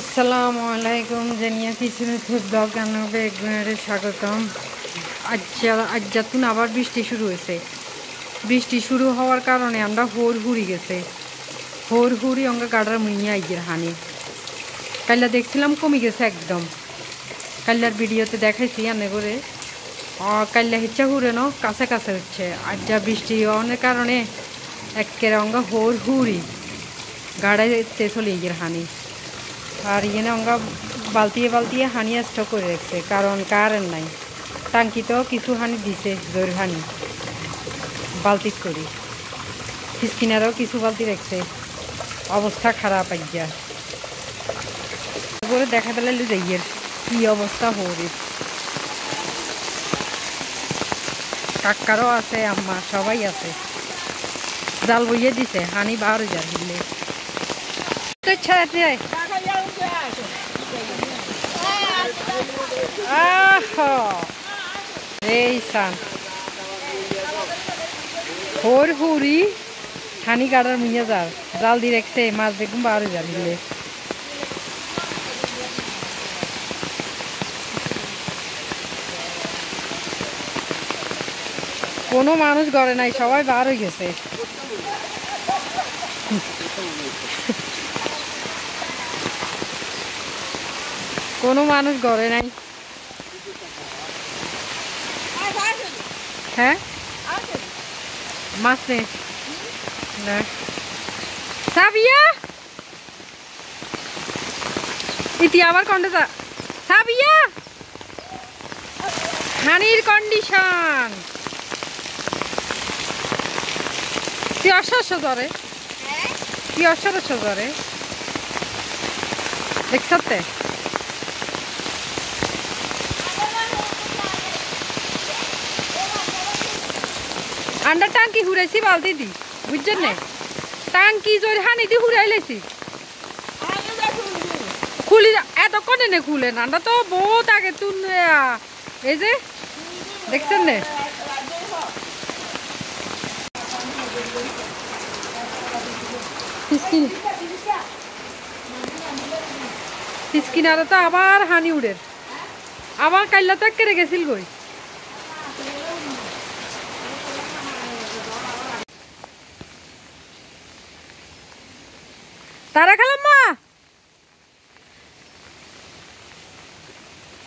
আসসালামু আলাইকুম, জানিয়া কিছু ব্লগ আনবে স্বাগতম। আজ আজ যাতুন আবার বৃষ্টি শুরু হয়েছে। বৃষ্টি শুরু হওয়ার কারণে আমরা হোর হুড়ি গেছে। হোর হুড়ি অঙ্গা গাড়ার মুইয়া আইয়ের হানি। কাল্লা দেখছিলাম কমে গেছে একদম। কাল্লার ভিডিওতে দেখাইছি আনে করে। কাল্লা হিচ্ছা হুড়ে ন, কাছে কাছে হচ্ছে। যা বৃষ্টি হওয়ার কারণে একের অঙ্গা হোর হুড়ি গাড়াইতে চলে ইয়ের হানি। আর ইয়ে অঙ্গা বালতিয়ে বালতিয়ে হানি স্টক করে রাখছে, কারণ কারেন্ট নাই। টাঙ্কিতেও কিছু হানি দিছে, জোর হানি। বালতিত করি। কিনারেও কিছু বালতি রাখছে। অবস্থা খারাপ আজ্ঞা করে দেখা পেলে যাইয়ের কি অবস্থা হরির কাকারও আছে, আম্মা সবাই আছে। জাল বইয়ে দিছে, হানি বার যার হিলে তো সান হোর হুরি, হানি কাটার মুইয়া যার জাল দিয়ে রেখছে, মাছ দেখুন বারো যার হিলে কোনো মানুষ ঘরে নাই, সবাই বার হয়ে গেছে। কোনো মানুষ ঘরে নাই। হ্যাঁ? মাছ নেই। না। সাবিয়া? ইতি আবার কন্ডে যা সাবিয়া? হানির কন্ডিশন কি অসহ্য জ্বরে কি অসহ্য জ্বরে দেখছতে আন্ডা টাঙ্কি হুড়াইছি বালতি দি, বুঝছেন না? টাঙ্কি জোর হানি দি হুড়াই লাইছি। খুলি এতক্ষণে নে খুলে না, আন্ডা তো বহুত আগে তুন এই যে, দেখছেন না? আবার হানি উড়ের আবার কাইলা তো কেড়ে গেছিল গই তারা খেলাম মা।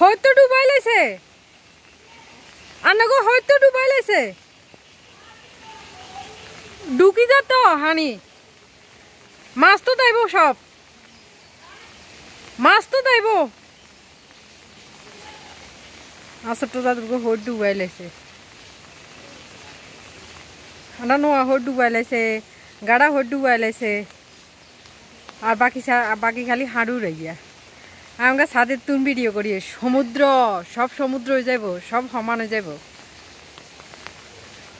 হয়তো ডুবাই লাইছে আন্নাগো হয়তো ডুবাই লাইছে ঢুকি যা তো, হানি। মাছ তো দাইব সব। মাছ তো দাইব তো তাদেরকে হোট ডুবাই লাইছে আমরা নোয়া হোট ডুবাই লাইছে গাড়া হোট ডুবাই লাইছে আর বাকি বাকি খালি হাঁড়ু রইয়া। আমরা ছাদের তুন ভিডিও করি সমুদ্র, সব সমুদ্র হয়ে যাব সব সমান হয়ে যাব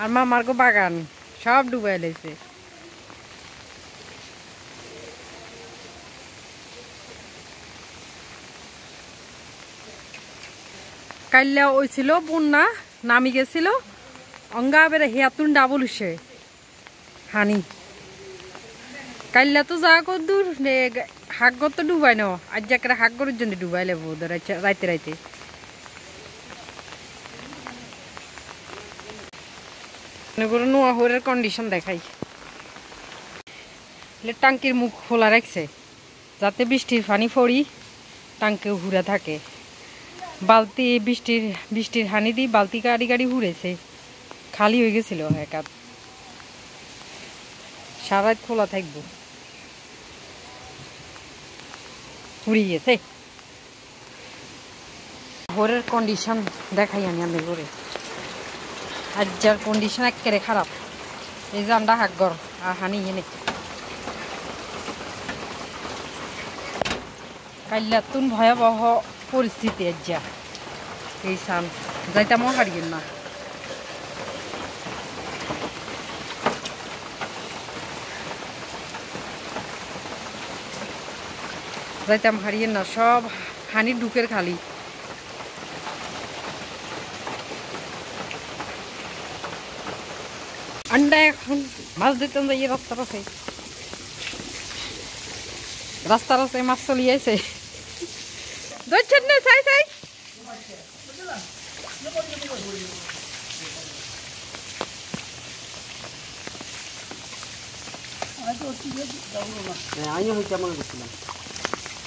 আর মা মার্গো বাগান, সব ডুবাই লাইছে। কাইলা ওইছিল বন্যা, নামি গেছিল অঙ্গা বেড়ে হেয়াতুন ডাবল হানি। কাইলা তো যা কর দূর হাক তো ডুবাই ন আজ হাক করার জন্য ডুবাই লেবো রাইতে রাইতে। নোয়া হরের কন্ডিশন দেখাই। টাঙ্কির মুখ খোলা রাখছে। যাতে বৃষ্টির পানি ফড়ি টাঙ্কে ঘুরে থাকে। বালতি বৃষ্টির বৃষ্টির হানি দিয়ে বালতি গাড়ি গাড়ি ঘুরেছে। খালি হয়ে গেছিল একাত সারাত খোলা থাকব। ফুরিয়ে গেছে ঘরের কন্ডিশন দেখাই আমি আমি ঘরে আর যার কন্ডিশন একেবারে খারাপ। এই যে আমরা হাকগর আর হানি এনে। কাল্লাতুন ভয়াবহ পরিস্থিতি যা এই সান যাইতামও হারিয়েন না। যাইতাম হারিয়ে না, সব হানি ঢুকের খালি। আন্ডা এখন মাছ দিতাম যাই রাস্তার আছে রাস্তার আছে মাছ চলিয়েছে ধরছেন না চাই চাই হ্যাঁ আমিও হইতে মনে করছিলাম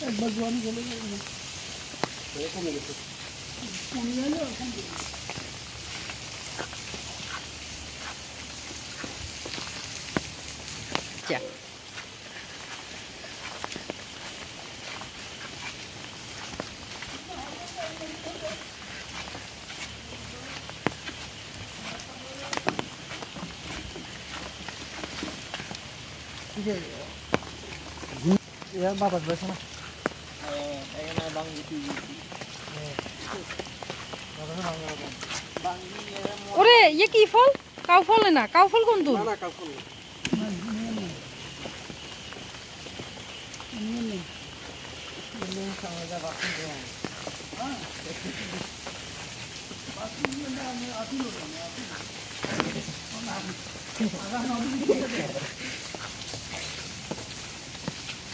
একবার জোয়ান চলে গেছে কমে গেছে যা ইয়ার বাতাস বেছে না ওরে ইয়ে কি ফল কাউ ফল না কাউ ফল কোন তুই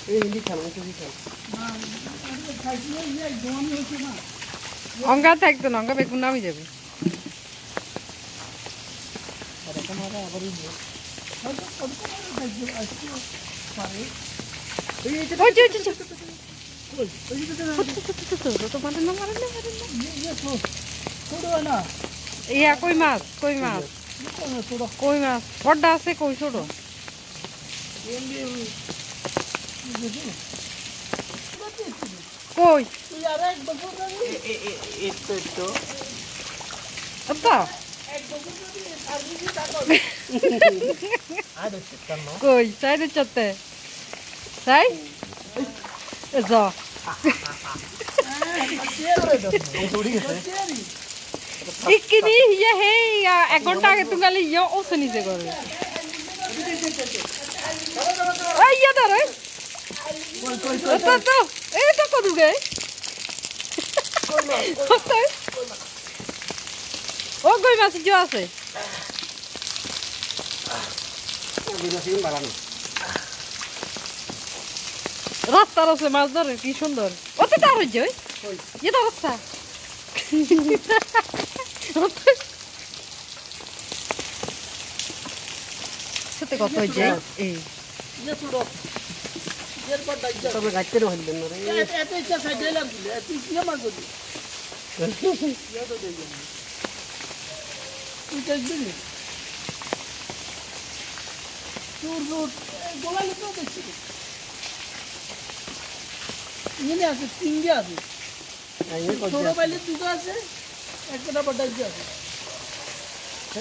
এই খেলা খেলা অঙ্গা থাকতো না, অঙ্গা বেগুন নামি যাবে। ইয়া, কই মাছ কই মাছ? কই মাছ? বড্ডা আছে কই, ছোট? কই? আব্বা। কই? রে চতে এ য। ইকিনি ইয়া হে এক ঘণ্টা আগে তুমি ইয়া ওসে নিচে করে। ইয়া ধরে তো তো এই তো কদু গে। ও কই মাছ যে আছে। রাস্তার আছে মাছ ধরে কি সুন্দর। ও তো তার হয়েছে ওই। রাস্তা কত হয়েছে এই। তবে গাইতে হইলেন না রে আইনে কত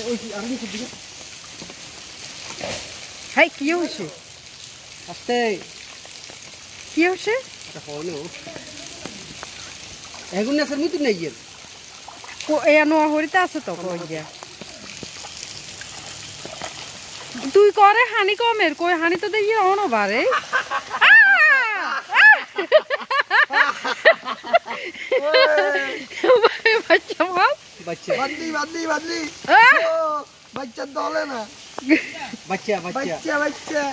ওই কি আমি কি দিকে হাই কি হয়েছে আস্তে কি হলো এগুন না স্যার মিতু নাই গিয়ে এ নোয়া হরিতে আছে তো কই গিয়া? তুই করে হানি কমের কই হানি তো দেখি অনো বারে। বাচ্চা। বাচ্চা বাদলি বাদলি। বাদলি বাচ্চা দলে না। বাচ্চা বাচ্চা। বাচ্চা বাচ্চা।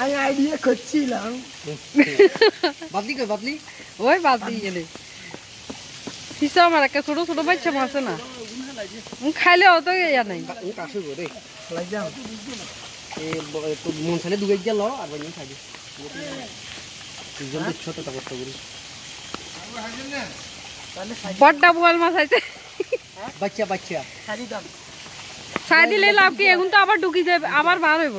আমি আইডিয়া করছিলাম। বাদলি কই বাদলি ওই বাদ দিয়ে গেলে। হিসাব আমার একটা ছোট ছোট বাচ্চা মাছ না। খাইলে অত ইয়া নাই। তো মন দুগে গেল আর টা করতে করি বড্ডা বোয়াল মাছ আছে। বাচ্চা বাচ্চা। দিলে লাভ কি? এখন তো আবার ঢুকি যাবে আবার বার হইব।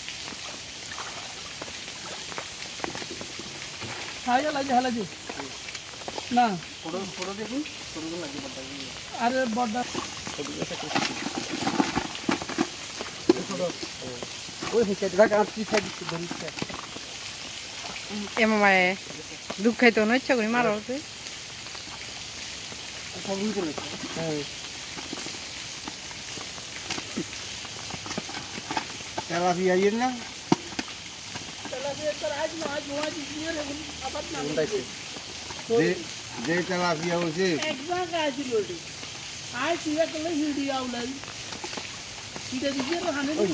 না না না। কইলে হালা বালতিতে না না কি যাব রখাও জি এই তো। ডাল হাই লাগে হালা দি না? ফটো ফটো দেখুন ফটোগুলো লাগবে বালতি আরে বড় ওই হিসে দেখ আর কি সাইড ধরিছে এ মামায় দুঃখ খাইতো না ইচ্ছা করি মারো তুই সবই করে হ্যাঁ তেলাপিয়া ইয়ে না যে যে তেলাপিয়া হচ্ছে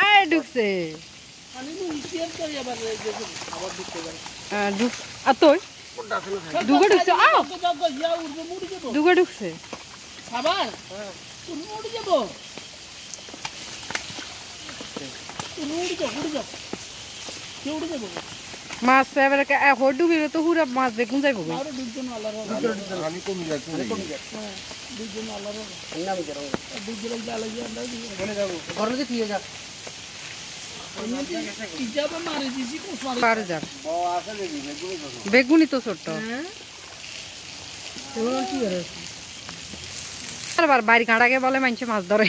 আয় ঢুকছে আহ, ঢুক আর তুই দুগো ঢুকছে আও দুগো ঢুকছে খাবার তুমি উড়ে যাব তুমি উড়ে যাও উড়ে যাও মাছ এবারে হর ডুবিলে তো হুরা মাছ দেখুন যাইব বেগুনি তো বেগুনি তো ছোট্ট আবার বাড়ি কাঁটাকে বলে মানুষে মাছ ধরে।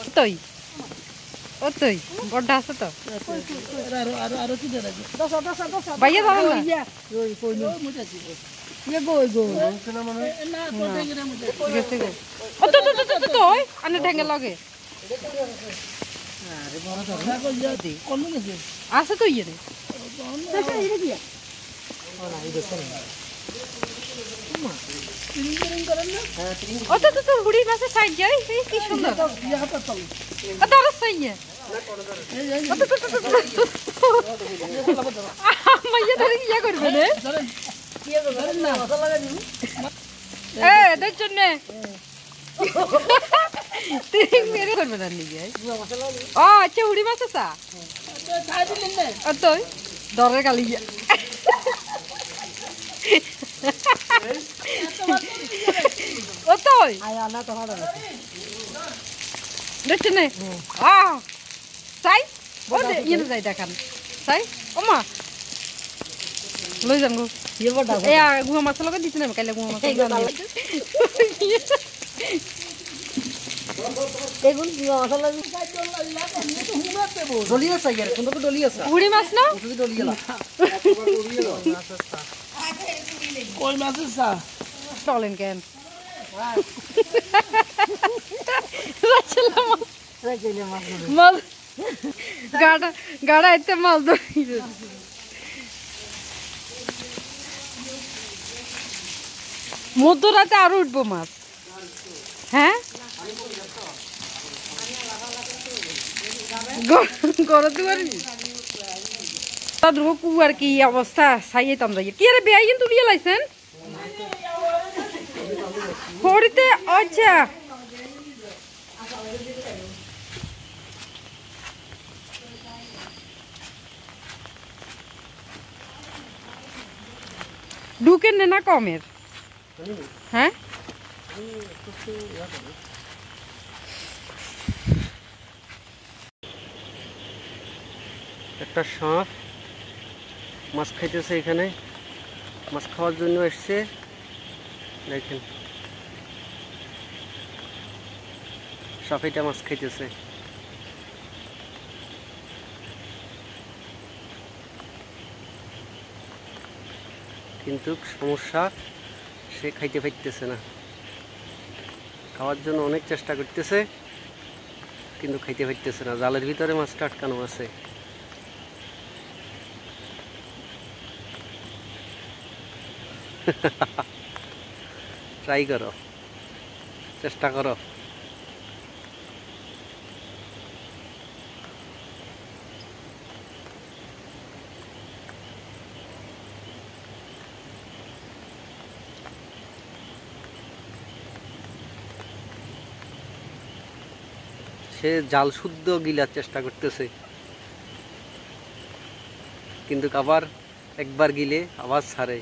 ওতই ওতই বড্ড আছে তো? বাইয়া যাবেন না। আছে তো ইয়ে রে। আচ্ছা কি সুন্দর। হাতে চল ও তো আর ইয়া করবে রে ধরেন কি ধরেন না মশলা লাগা দিন এ দেখ জন্যে। করবে আচ্ছা হুড়ি মাছ দিলেন তো দরের কালি গিয়া। ও তো আয়া না তো হাড়া দেখছেন আ সাই ও ইয়ে যাই দেখান। সাই ও মা। লই যাম গো। ইয়ে বড় এ আ গুয়া মাছ লগে দিছ না মাছ এগুন কি মশলা দিন ডলি আছে ইয়ার কোন তো ডলি আছে হুড়ি মাছ না? ডলি কই মাছের সা চলেন কেন? মাছ গাড়া এতে মাছ ধরি মধ্যরাতে আরও উঠবো মাছ। হ্যাঁ? গরতে পারবি তাদের কুয়ার কি অবস্থা? সাইয়েতাম যাই। কি আরে বেআইন তুলিয়ে লাইছেন? হরিতে আচ্ছা। ঢুকেন না কমের? হ্যাঁ? একটা সাপ। মাছ খাইতেছে এখানে। মাছ খাওয়ার জন্য এসছে। দেখেন। সাপ এটা মাছ খাইতেছে। কিন্তু সমস্যা, সে খাইতে পাইতেছে না। খাওয়ার জন্য অনেক চেষ্টা করতেছে, কিন্তু খাইতে পাইতেছে না। জালের ভিতরে মাছটা আটকানো আছে। ট্রাই করো। চেষ্টা করো। সে জাল শুদ্ধ গিলার চেষ্টা করতেছে। কিন্তু আবার একবার গিলে আবার ছাড়ে।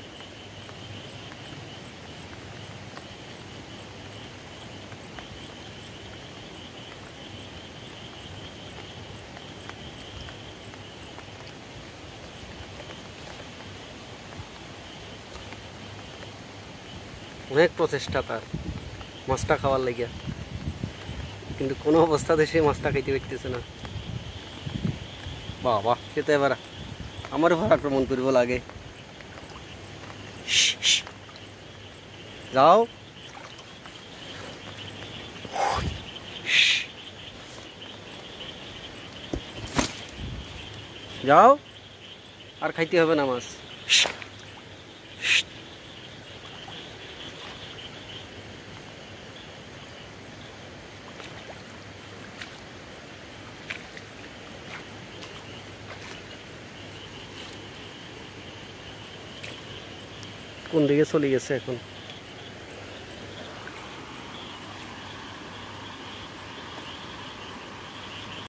অনেক প্রচেষ্টা তার মাছটা খাওয়ার লাগিয়া। কিন্তু কোনো অবস্থাতে সে মাছটা খাইতে পারতেছে না। বাবা। সে তো এবার আমার উপর আক্রমণ করব লাগে। যাও। যাও। আর খাইতে হবে না মাছ। কোন দিকে চলে গেছে এখন?